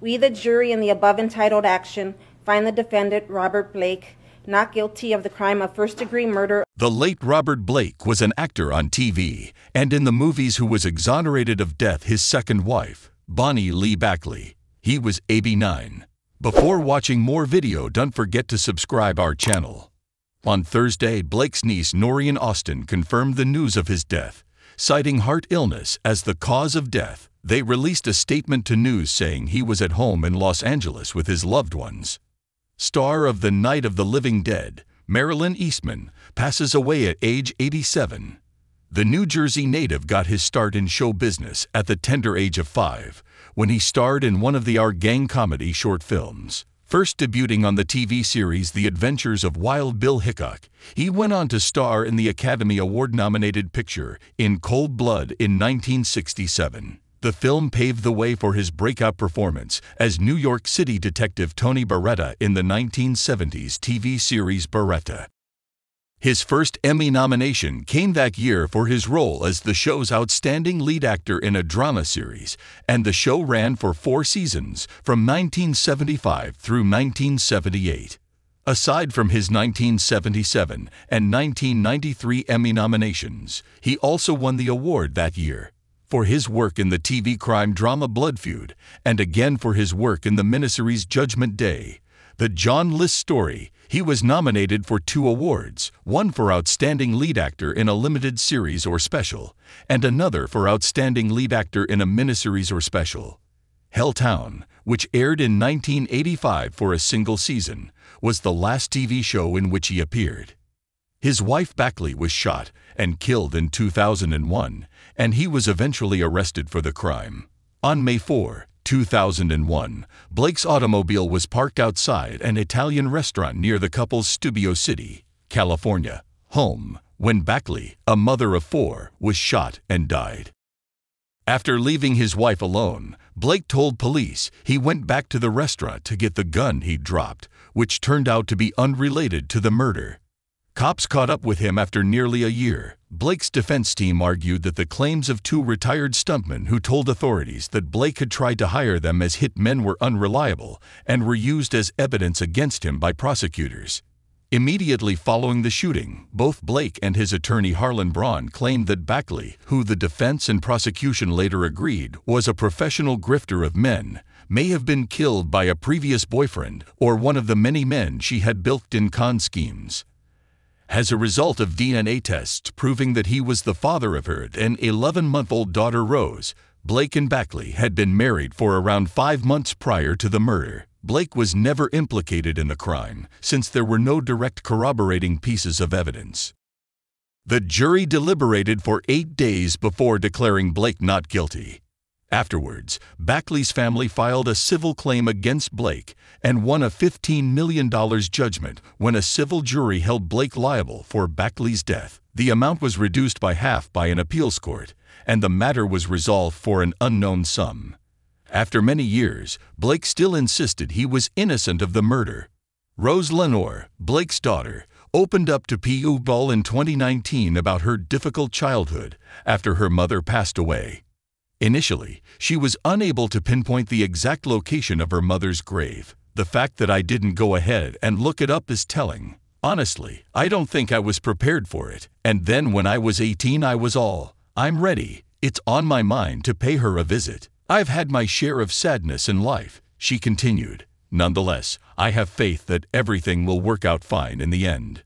We, the jury, in the above entitled action, find the defendant, Robert Blake, not guilty of the crime of first degree murder. The late Robert Blake was an actor on TV and in the movies who was exonerated of death his second wife, Bonny Lee Bakley. He was 89. Before watching more video, don't forget to subscribe our channel. On Thursday, Blake's niece Noreen Austin confirmed the news of his death, citing heart illness as the cause of death. They released a statement to news saying he was at home in Los Angeles with his loved ones. Star of The Night of the Living Dead, Marilyn Eastman, passes away at age 87. The New Jersey native got his start in show business at the tender age of five, when he starred in one of the Our Gang comedy short films. First debuting on the TV series The Adventures of Wild Bill Hickok, he went on to star in the Academy Award nominated picture In Cold Blood in 1967. The film paved the way for his breakout performance as New York City detective Tony Baretta in the 1970s TV series Baretta. His first Emmy nomination came that year for his role as the show's outstanding lead actor in a drama series, and the show ran for four seasons from 1975 through 1978. Aside from his 1977 and 1993 Emmy nominations, he also won the award that year for his work in the TV crime drama Blood Feud, and again for his work in the miniseries Judgment Day. The John List story, he was nominated for two awards one for Outstanding Lead Actor in a Limited Series or Special, and another for Outstanding Lead Actor in a Miniseries or Special. Helltown, which aired in 1985 for a single season, was the last TV show in which he appeared. His wife Bakley was shot and killed in 2001, and he was eventually arrested for the crime. On May 4, 2001, Blake's automobile was parked outside an Italian restaurant near the couple's Studio City, California, home when Bakley, a mother of four, was shot and died. After leaving his wife alone, Blake told police he went back to the restaurant to get the gun he'd dropped, which turned out to be unrelated to the murder. Cops caught up with him after nearly a year. Blake's defense team argued that the claims of two retired stuntmen who told authorities that Blake had tried to hire them as hit men were unreliable and were used as evidence against him by prosecutors. Immediately following the shooting, both Blake and his attorney Harland Braun claimed that Bakley, who the defense and prosecution later agreed was a professional grifter of men, may have been killed by a previous boyfriend or one of the many men she had bilked in con schemes as a result of DNA tests proving that he was the father of her then 11 month old daughter Rose, Blake and Bakley had been married for around five months prior to the murder. Blake was never implicated in the crime, since there were no direct corroborating pieces of evidence. The jury deliberated for eight days before declaring Blake not guilty. Afterwards, Bakley's family filed a civil claim against Blake and won a $15 million judgment when a civil jury held Blake liable for Bakley's death. The amount was reduced by half by an appeals court, and the matter was resolved for an unknown sum. After many years, Blake still insisted he was innocent of the murder. Rose Lenore, Blake's daughter, opened up to People in 2019 about her difficult childhood after her mother passed away. Initially, she was unable to pinpoint the exact location of her mother's grave. The fact that I didn't go ahead and look it up is telling. Honestly, I don't think I was prepared for it. And then when I was 18, I was all, I'm ready. It's on my mind to pay her a visit. I've had my share of sadness in life, she continued. Nonetheless, I have faith that everything will work out fine in the end.